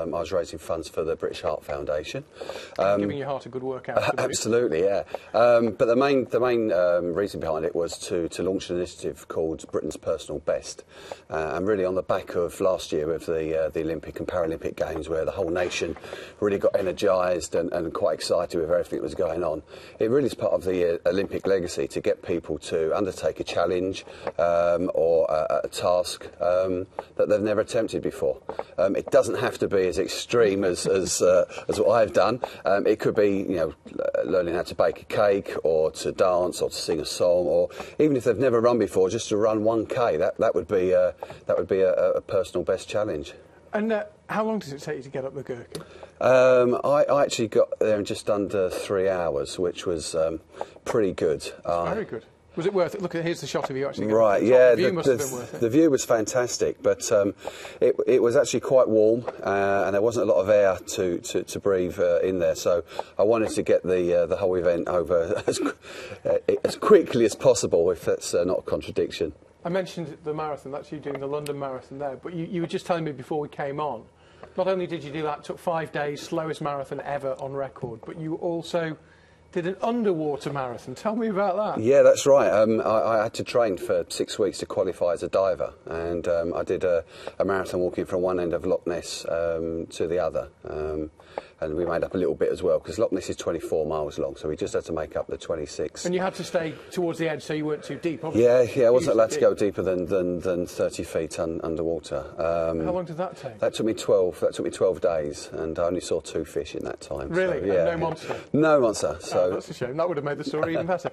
Um, I was raising funds for the British Heart Foundation. Giving your heart a good workout. boot. Absolutely, yeah. Um, but the main the main um, reason behind it was to, to launch an initiative called Britain's Personal Best, uh, and really on the back of last year with the uh, the Olympic and Paralympic Games, where the whole nation really got energised and, and quite excited with everything that was going on. It really is part of the uh, Olympic legacy to get people to undertake a challenge um, or a, a task um, that they've never attempted before. Um, it doesn't have to be as extreme as as, uh, as what I've done. Um, it could be, you know, learning how to bake a cake, or to dance, or to sing a song, or even if they've never run before, just to run 1k. That that would be uh, that would be a, a personal best challenge. And uh, how long does it take you to get up the Gherkin? Um, I, I actually got there in just under three hours, which was um, pretty good. Uh, Very good. Was it worth it? Look, here's the shot of you actually. Right, yeah, The view the, the, have been worth it. the view was fantastic, but um, it, it was actually quite warm uh, and there wasn't a lot of air to, to, to breathe uh, in there. So I wanted to get the uh, the whole event over as, uh, as quickly as possible, if that's uh, not a contradiction. I mentioned the marathon, that's you doing the London Marathon there, but you, you were just telling me before we came on, not only did you do that, it took five days, slowest marathon ever on record, but you also did an underwater marathon. Tell me about that. Yeah, that's right. Um, I, I had to train for six weeks to qualify as a diver, and um, I did a, a marathon walking from one end of Loch Ness um, to the other. Um, and we made up a little bit as well because Loch Ness is 24 miles long, so we just had to make up the 26. And you had to stay towards the edge so you weren't too deep, obviously. Yeah, yeah, I wasn't allowed to go deeper than, than, than 30 feet un, underwater. Um, How long did that take? that took me 12. That took me 12 days, and I only saw two fish in that time. Really? So, And yeah, no monster? No monster. So That's a shame. That would have made the story even better.